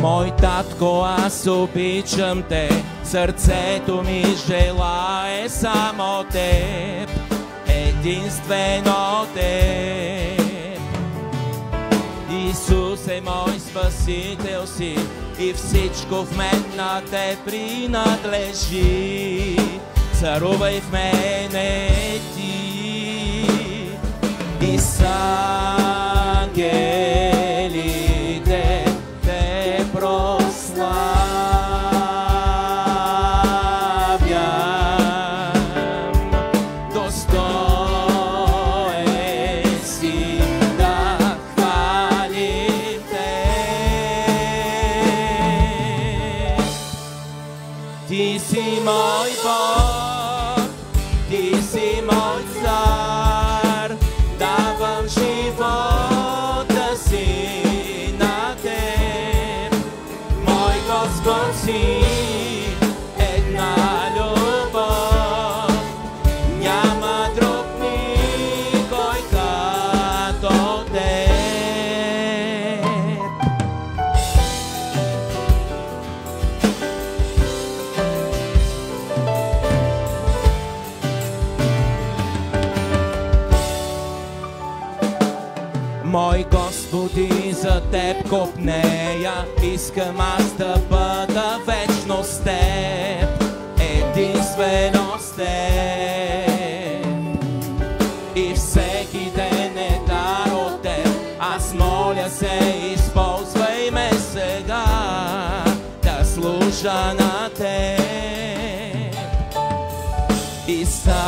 Мой татко, аз обичам те, сърцето ми желае само теб, единствено теб. Исус е мой спасител си и всичко в мен на те принадлежи. Царувай в мене ти и. Ти си мой Мой Господи, за Теб копнея, искам аз да бъда вечно с Теб, единствено с Теб. И всеки ден е дар от Теб, аз моля се, използвай ме сега, да служа на Теб. И сам